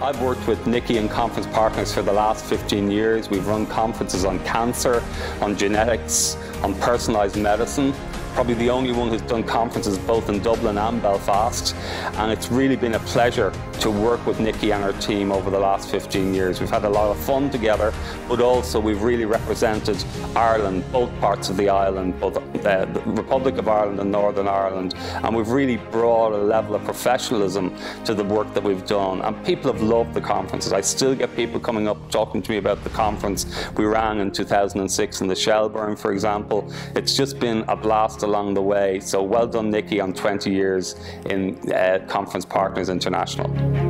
I've worked with Nikki and conference partners for the last 15 years. We've run conferences on cancer, on genetics, on personalised medicine, probably the only one who's done conferences both in Dublin and Belfast. And it's really been a pleasure to work with Nikki and her team over the last 15 years. We've had a lot of fun together, but also we've really represented Ireland, both parts of the island, both the, the Republic of Ireland and Northern Ireland. And we've really brought a level of professionalism to the work that we've done. And people have loved the conferences. I still get people coming up talking to me about the conference we ran in 2006 in the Shelbourne, for example. It's just been a blast along the way. So well done, Nikki, on 20 years in uh, Conference Partners International.